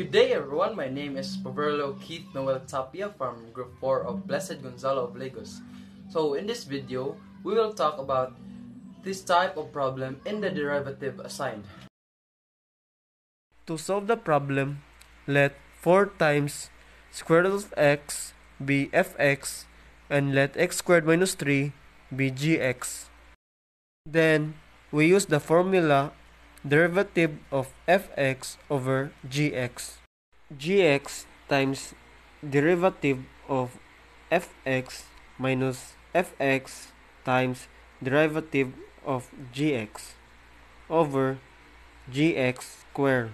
Good day everyone, my name is Poverello Keith Noel Tapia from Group 4 of Blessed Gonzalo of Lagos. So in this video, we will talk about this type of problem in the derivative assigned. To solve the problem, let 4 times square root of x be fx and let x squared minus 3 be gx. Then, we use the formula derivative of fx over gx. gx times derivative of fx minus fx times derivative of gx over gx squared.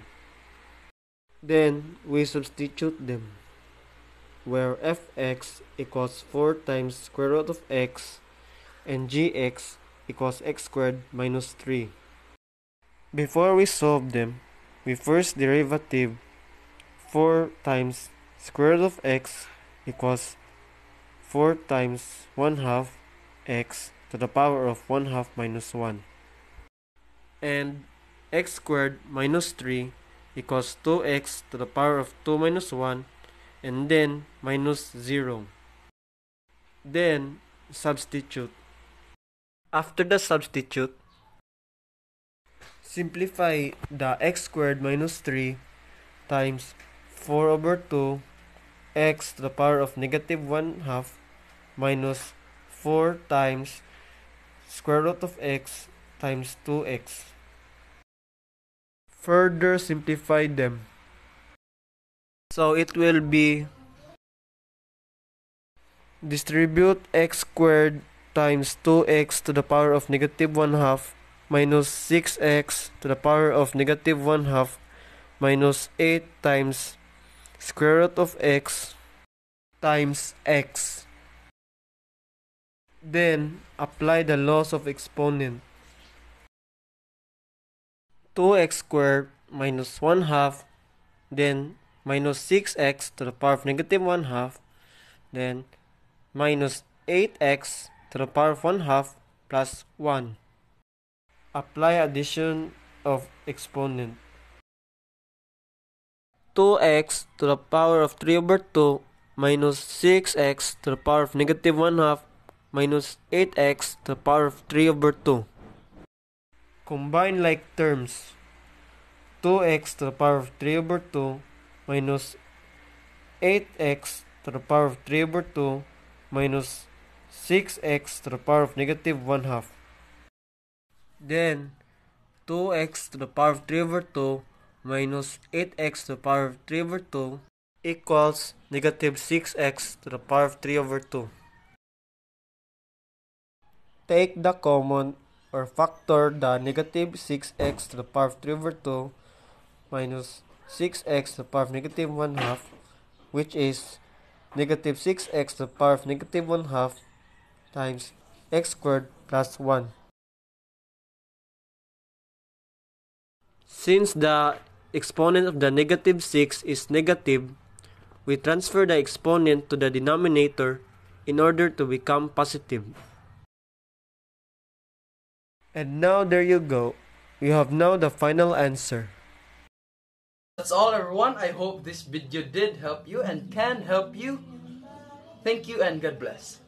Then we substitute them where fx equals 4 times square root of x and gx equals x squared minus 3. Before we solve them, we first derivative 4 times square root of x equals 4 times 1 half x to the power of 1 half minus 1. And x squared minus 3 equals 2x to the power of 2 minus 1 and then minus 0. Then substitute. After the substitute, simplify the x squared minus 3 times 4 over 2 x to the power of negative 1 half minus 4 times square root of x times 2x. Further simplify them. So it will be distribute x squared times 2x to the power of negative 1 half minus 6x to the power of negative 1 half minus 8 times square root of x times x. Then apply the laws of exponent. 2x squared minus 1 half then minus 6x to the power of negative 1 half then minus 8x to the power of 1 half plus 1. Apply addition of exponent. 2x to the power of 3 over 2 minus 6x to the power of negative 1 half minus 8x to the power of 3 over 2. Combine like terms. 2x to the power of 3 over 2 minus 8x to the power of 3 over 2 minus 6x to the power of negative 1 half. Then 2x to the power of 3 over 2 minus 8x to the power of 3 over 2 equals negative 6x to the power of 3 over 2. Take the common or factor the negative 6x to the power of 3 over 2 minus 6x to the power of negative 1 half which is negative 6x to the power of negative 1 half times x squared plus 1. Since the exponent of the negative 6 is negative, we transfer the exponent to the denominator in order to become positive. And now there you go. You have now the final answer. That's all everyone, I hope this video did help you and can help you. Thank you and God bless.